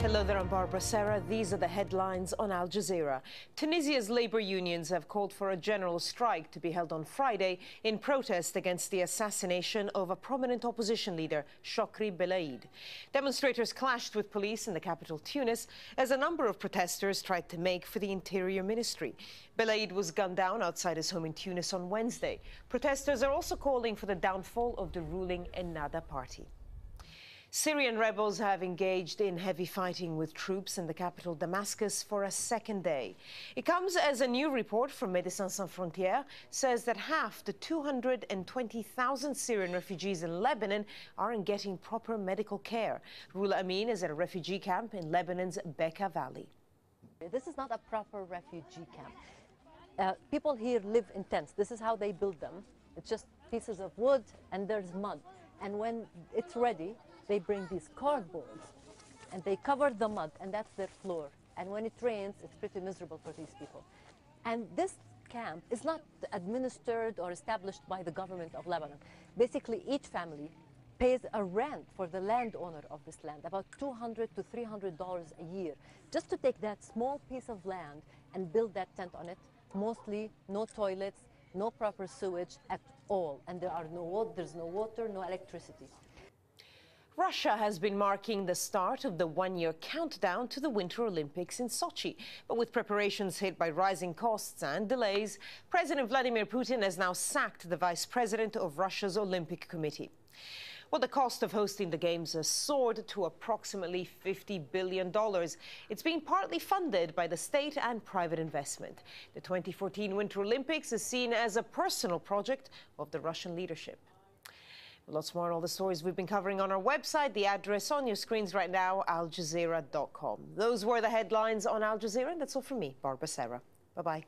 Hello there, I'm Barbara Serra. These are the headlines on Al Jazeera. Tunisia's labor unions have called for a general strike to be held on Friday in protest against the assassination of a prominent opposition leader, Chokri Belaid. Demonstrators clashed with police in the capital, Tunis, as a number of protesters tried to make for the Interior Ministry. Belaid was gunned down outside his home in Tunis on Wednesday. Protesters are also calling for the downfall of the ruling Ennahda party. Syrian rebels have engaged in heavy fighting with troops in the capital Damascus for a second day. It comes as a new report from Médecins Sans Frontières says that half the 220,000 Syrian refugees in Lebanon aren't getting proper medical care. Rula Amin is at a refugee camp in Lebanon's Bekaa Valley. This is not a proper refugee camp. Uh, people here live in tents. This is how they build them. It's just pieces of wood and there's mud. And when it's ready, they bring these cardboards and they cover the mud, and that's their floor. And when it rains, it's pretty miserable for these people. And this camp is not administered or established by the government of Lebanon. Basically, each family pays a rent for the landowner of this land, about 200 to 300 dollars a year, just to take that small piece of land and build that tent on it. Mostly no toilets, no proper sewage at all, and there are no there's no water, no electricity. Russia has been marking the start of the one-year countdown to the Winter Olympics in Sochi. But with preparations hit by rising costs and delays, President Vladimir Putin has now sacked the vice president of Russia's Olympic Committee. Well, the cost of hosting the Games has soared to approximately $50 billion. It's being partly funded by the state and private investment. The 2014 Winter Olympics is seen as a personal project of the Russian leadership. Lots more on all the stories we've been covering on our website. The address on your screens right now, aljazeera.com. Those were the headlines on Al Jazeera, and that's all from me, Barbara Serra. Bye-bye.